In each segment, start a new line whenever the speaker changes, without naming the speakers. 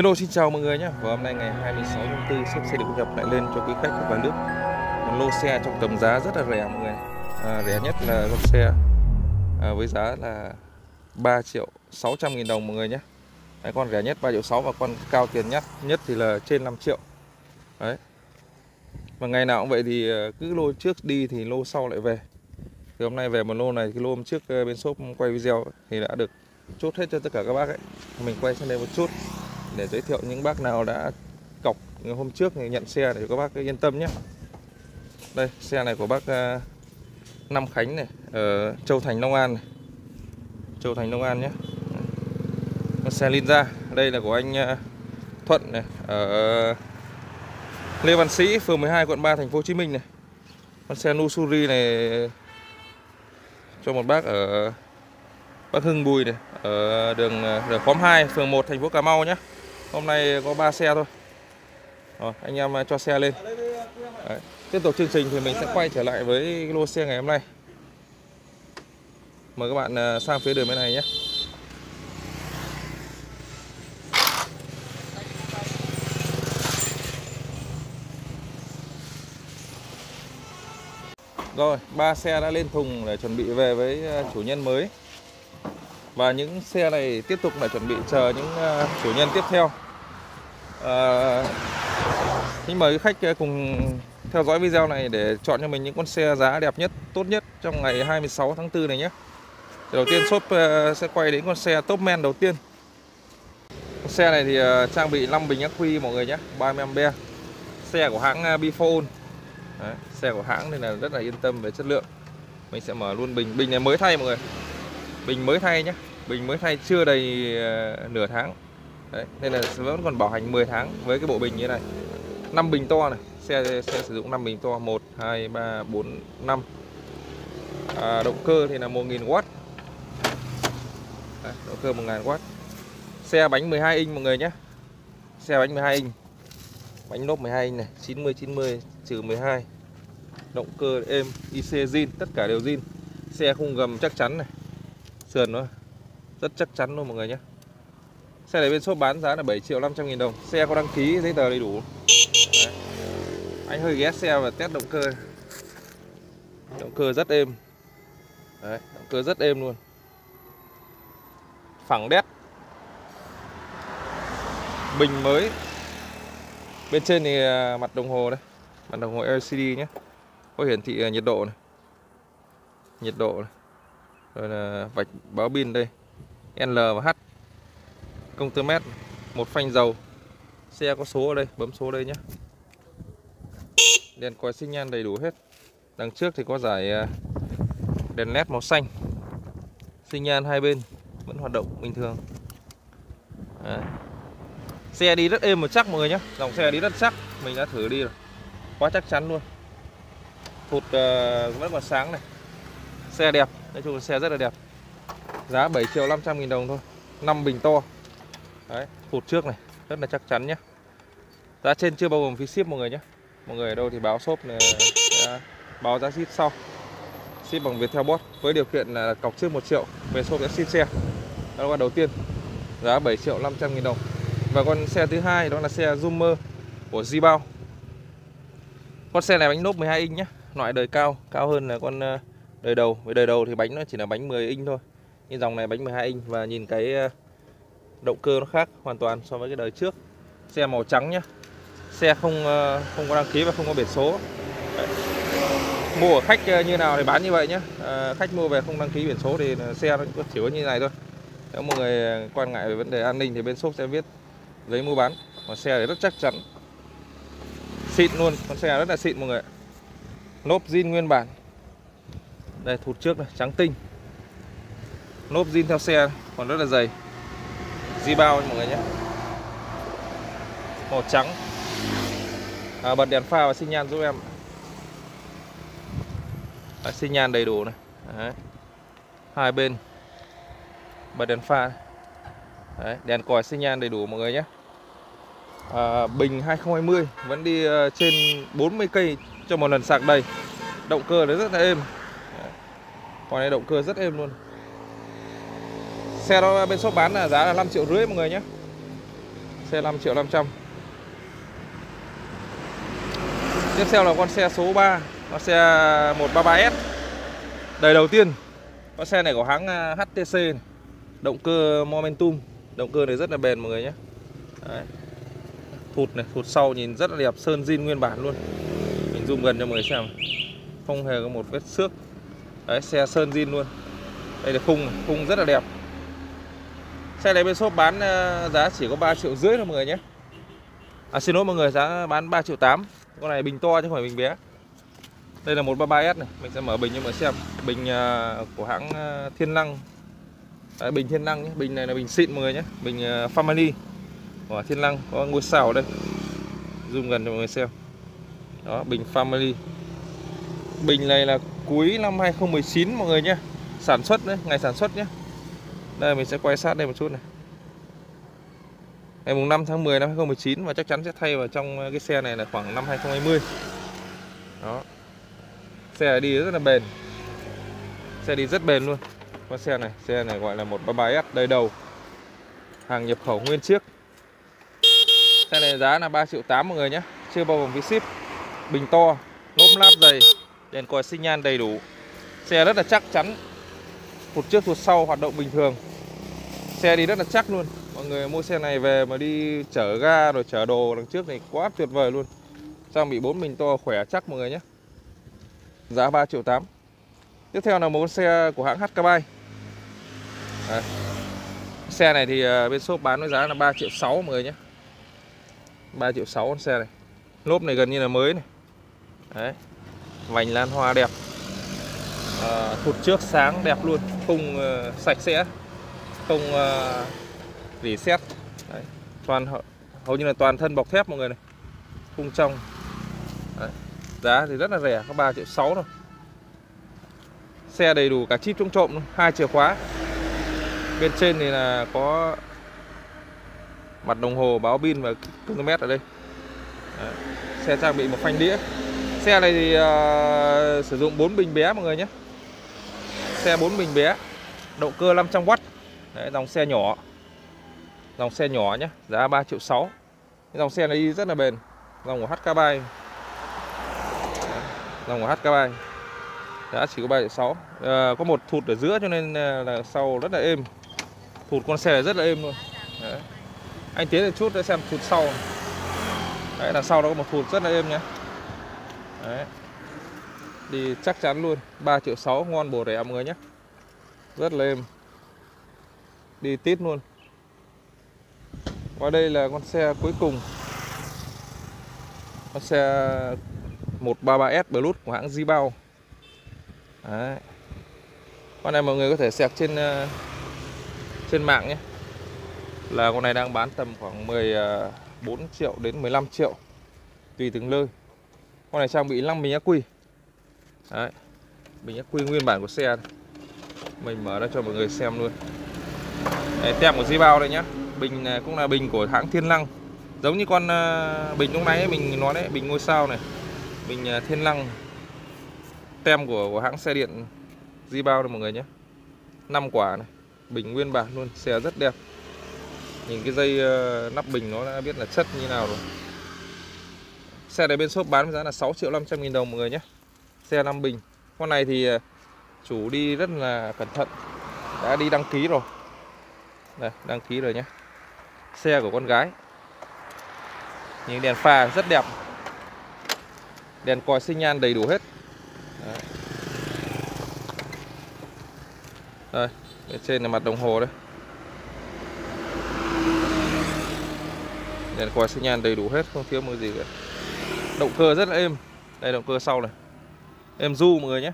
Hello xin chào mọi người nhé. Và hôm nay ngày 26 tháng 4 shop xe được nhập lại lên cho quý khách của cả nước. Một lô xe trong tầm giá rất là rẻ mọi người. À, Rẻ nhất là lô xe à, với giá là 3 triệu 600 nghìn đồng mọi người nhé. Đấy, Con rẻ nhất 3 triệu 6 và con cao tiền nhất nhất thì là trên 5 triệu. Đấy. Và ngày nào cũng vậy thì à, cứ lô trước đi thì lô sau lại về. Thì hôm nay về một lô này, cái lô hôm trước à, bên shop quay video thì đã được chốt hết cho tất cả các bác ấy. Mình quay sang đây một chút để giới thiệu những bác nào đã cọc hôm trước thì nhận xe để các bác yên tâm nhé. Đây, xe này của bác à, Nam Khánh này, ở Châu Thành, Long An này. Châu Thành, Long An nhé. Xe Linza, đây là của anh à, Thuận này, ở Lê Văn Sĩ, phường 12 quận 3 thành phố Hồ Chí Minh này. Con xe Nusuri này cho một bác ở bác Hưng Bùi này, ở đường à, ở khóm 2 phường 1 thành phố Cà Mau nhé. Hôm nay có 3 xe thôi. Rồi anh em à, cho xe lên. Đấy. Tiếp tục chương trình thì mình sẽ quay trở lại với lô xe ngày hôm nay. Mời các bạn à, sang phía đường bên này nhé. Rồi, ba xe đã lên thùng để chuẩn bị về với à, chủ nhân mới và những xe này tiếp tục là chuẩn bị chờ những ờ, chủ nhân tiếp theo. Uh, Xin mời khách cùng theo dõi video này để chọn cho mình những con xe giá đẹp nhất, tốt nhất trong ngày 26 tháng 4 này nhé. Đầu tiên shop ờ, sẽ quay đến con xe top men đầu tiên. Con xe này thì trang bị 5 bình ắc quy mọi người nhé 30A Xe của hãng Bifone Đấy, Xe của hãng nên là rất là yên tâm về chất lượng. Mình sẽ mở luôn bình Bình này mới thay mọi người. Bình mới thay nhé Bình mới thay chưa đầy ờ, nửa tháng. Đấy, Nên là vẫn còn bảo hành 10 tháng với cái bộ bình như này. 5 bình to này Xe, xe sử dụng 5 bình to 1, 2, 3, 4, 5 à, Động cơ thì là 1000W Đấy, Động cơ 1000W Xe bánh 12 inch mọi người nhé Xe bánh 12 inch. Bánh lốp 12 inch này 90 90 trừ 12 Động cơ êm IC zin Tất cả đều zin. Xe khung gầm chắc chắn này sườn thôi, rất chắc chắn luôn mọi người nhé Xe này bên shop bán giá là 7 triệu 500 nghìn đồng. Xe có đăng ký giấy tờ đầy đủ. Đấy. Anh hơi ghé xe và test động cơ. Động cơ rất êm. Đấy, Động cơ rất êm luôn. Phẳng đét. Bình mới. Bên trên thì à, mặt đồng hồ đây. Mặt đồng hồ LCD nhé Có hiển thị à, nhiệt độ này. Nhiệt độ này rồi là vạch báo pin đây. L và H. Công tơ mét một phanh dầu. Xe có số ở đây bấm số đây nhé. Đèn còi sinh nhan đầy đủ hết. Đằng trước thì có giải à, đèn led màu xanh. Sinh nhan hai bên vẫn hoạt động bình thường. Đấy. xe đi rất êm và chắc mọi người nhé. Dòng xe đi rất chắc mình đã thử đi rồi. Quá chắc chắn luôn. Thụt uh, vẫn còn sáng này xe đẹp Nói chung là xe rất là đẹp. Giá 7 triệu 500 nghìn đồng thôi 5 bình to. Đấy, hụt trước này Rất là chắc chắn nhé Giá trên chưa bao gồm phí ship mọi người nhé Mọi người ở đâu thì báo shop này Báo giá ship sau. Ship bằng Viettel Bot Với điều kiện là cọc trước 1 triệu Về shop sẽ ship xe. Đó là con đầu tiên. Giá 7 triệu 500 nghìn đồng. Và con xe thứ hai đó là xe Zoomer Của Zibao. Con xe này bánh lốp 12 inch nhé Loại đời cao Cao hơn là con ờ, đời đầu với đời đầu thì bánh nó chỉ là bánh 10 inch thôi. Nhưng dòng này bánh 12 inch và nhìn cái ờ, động cơ nó khác hoàn toàn so với cái đời trước. Xe màu trắng nhá. Xe không ờ, không có đăng ký và không có biển số. Đấy. mua ở khách ờ, như nào thì bán như vậy nhé à, khách mua về không đăng ký biển số thì xe nó chỉ có như này thôi. Nếu mọi người quan ngại về vấn đề an ninh thì bên shop sẽ viết giấy mua bán. Mà xe thì rất chắc chắn. Xịn luôn con xe rất là xịn mọi người lốp zin nguyên bản đây thụt trước này trắng tinh. Lốp zin theo xe còn rất là dày. Di bao mọi người nhé. Màu trắng. À, bật đèn pha và xi nhan giúp em. À, xi nhan đầy đủ này. Đấy. hai bên. Bật đèn pha. Đấy, đèn còi xi nhan đầy đủ mọi người nhé. À, bình 2020 vẫn đi ờ, trên 40 cây cho một lần sạc đầy. Động cơ nó rất là êm con này động cơ rất êm luôn. Xe đó bên shop bán là giá là 5 triệu rưỡi mọi người nhé. Xe 5 triệu 500 Tiếp theo là con xe số 3 Con xe 133S Đời đầu tiên Con xe này của hãng à, HTC này. Động cơ Momentum Động cơ này rất là bền mọi người nhé. Đấy. Thụt này, thụt sau nhìn rất là đẹp Sơn zin nguyên bản luôn. Mình zoom gần cho mọi người xem. Không hề có một vết xước. Đấy, xe sơn zin luôn. Đây là khung, khung rất là đẹp. Xe này bên shop bán ờ, giá chỉ có 3 triệu rưỡi thôi mọi người nhé. À xin lỗi mọi người, giá bán 3 triệu 8 Con này bình to chứ không phải bình bé. Đây là 133S này Mình sẽ mở bình cho mọi người xem. Bình ờ, của hãng ờ, Thiên Năng Đấy, Bình Thiên Năng nhé. Bình này là bình xịn mọi người nhé. Bình Family Của Thiên Năng Có ngôi sao ở đây. Zoom gần cho mọi người xem. Đó, bình Family. Bình này là cuối năm 2019 mọi người nhé. Sản xuất đấy, ngày sản xuất nhé. Đây mình sẽ quay sát đây một chút này. Ngày mùng 5 tháng 10 năm 2019 và chắc chắn sẽ thay vào trong ờ, cái xe này là khoảng năm 2020 đó. Xe đi rất là bền. Xe đi rất bền luôn. Con xe này xe này gọi là một 33S đời đầu. Hàng nhập khẩu nguyên chiếc. Xe này giá là 3 triệu 8 mọi người nhé. Chưa bao gồm phí ship. Bình to lốp láp dày đèn còi xi nhan đầy đủ. Xe rất là chắc chắn. Thụt trước thụt sau hoạt động bình thường. Xe đi rất là chắc luôn. Mọi người mua xe này về mà đi chở ga rồi chở đồ đằng trước này quá tuyệt vời luôn. Trang bị bốn bình to, khỏe chắc mọi người nhé. Giá 3 triệu 8 tiếp theo là một con xe của hãng HK Bay. À. xe này thì ờ, bên shop bán với giá là 3 triệu 6 mọi người nhé. 3 triệu 6 con xe này. Lốp này gần như là mới này. Đấy vành lan hoa đẹp à, thụt trước sáng đẹp luôn không uh, ờ, sạch sẽ không uh, ờ, rỉ sét Đấy. toàn hầu như là toàn thân bọc thép mọi người này khung trong Đấy. giá thì rất là rẻ có 3 triệu 6 thôi xe đầy đủ cả chip chống trộm hai chìa khóa bên trên thì là có mặt đồng hồ báo pin và km ở đây Đấy. xe trang bị một phanh đĩa xe này thì uh, sử dụng 4 bình bé mọi người nhé. Xe 4 bình bé động cơ 500W Đấy, dòng xe nhỏ. Dòng xe nhỏ nhé Giá 3 triệu 6 Dòng xe này đi rất là bền. Dòng của HK3 Đấy, Dòng của HK3 Giá chỉ có 3 triệu 6 à, ờ, Có một thụt ở giữa cho nên à, là sau rất là êm. Thụt con xe rất là êm luôn. Đấy. Anh tiến một chút để xem thụt sau. Đấy là sau đó có một thụt rất là êm nhé. Đấy. Đi chắc chắn luôn. 3 triệu 6 ngon bổ rẻ mọi người nhé. Rất là êm. Đi tít luôn. Và đây là con xe cuối cùng. Con xe 133S Bluetooth của hãng Zibao. Đấy. Con này mọi người có thể sạc trên ờ, trên mạng nhé. Là con này đang bán tầm khoảng 14 ờ, triệu đến 15 triệu. Tùy từng nơi. Con này trang bị 5 bình ắc quy. Đấy. Bình ắc quy nguyên bản của xe Mình mở ra cho mọi người xem luôn. Đấy, tem của Zibao đây nhá. Bình này cũng là bình của hãng Thiên Lăng. Giống như con ờ, bình lúc nãy mình nói đấy bình ngôi sao này. Bình ờ, Thiên Lăng. Tem của, của hãng xe điện di bao này mọi người nhé 5 quả này. Bình nguyên bản luôn xe rất đẹp. Nhìn cái dây ờ, nắp bình nó đã biết là chất như nào rồi xe này bên shop bán với giá là 6 triệu 500 nghìn đồng mọi người nhé. Xe 5 bình. Con này thì à, chủ đi rất là cẩn thận. Đã đi đăng ký rồi. Đây, đăng ký rồi nhé. Xe của con gái. Những đèn pha rất đẹp. Đèn còi sinh nhan đầy đủ hết. Đấy. đây, bên trên là mặt đồng hồ đây. Đèn còi sinh nhan đầy đủ hết, không thiếu một gì cả động cơ rất là êm. Đây, động cơ sau này. Êm du mọi người nhé.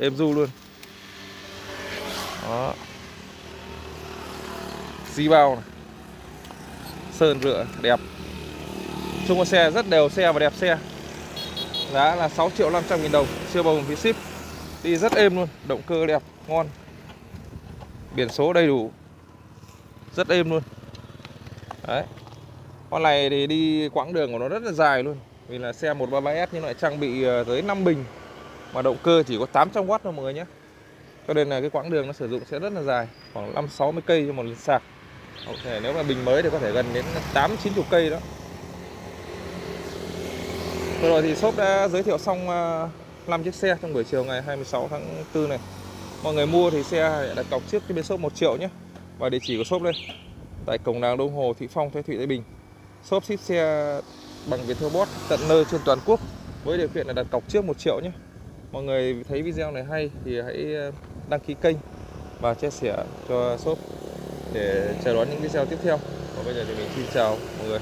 Êm du luôn. Đó. Di bao này. sơn rửa đẹp. Chung con xe, rất đều xe và đẹp xe. Giá là 6 triệu 500 nghìn đồng. Chưa bao gồm phí ship. Đi rất êm luôn. Động cơ đẹp, ngon. Biển số đầy đủ. Rất êm luôn. Đấy con này thì đi quãng đường của nó rất là dài luôn. Vì là xe 133S nhưng lại trang bị ờ, tới 5 bình. Mà động cơ chỉ có 800W thôi mọi người nhé. Cho nên là cái quãng đường nó sử dụng sẽ rất là dài khoảng 5 60 cây cho một lần sạc. Có thể nếu mà bình mới thì có thể gần đến 8 90 cây đó. Vừa rồi thì shop đã giới thiệu xong ờ, 5 chiếc xe trong buổi chiều ngày 26 tháng 4 này. Mọi người mua thì xe đặt cọc trước cái bên shop 1 triệu nhé. Và địa chỉ của shop đây. Tại cổng làng Đông Hồ Thị Phong, Thái Thụy, Thái Bình. Shop ship xe bằng Viettel Bot tận nơi trên toàn quốc Với điều kiện là đặt cọc trước 1 triệu nhé Mọi người thấy video này hay thì hãy ờ, đăng ký kênh và chia sẻ cho shop để chờ đón những video tiếp theo. Còn bây giờ thì mình xin chào mọi người.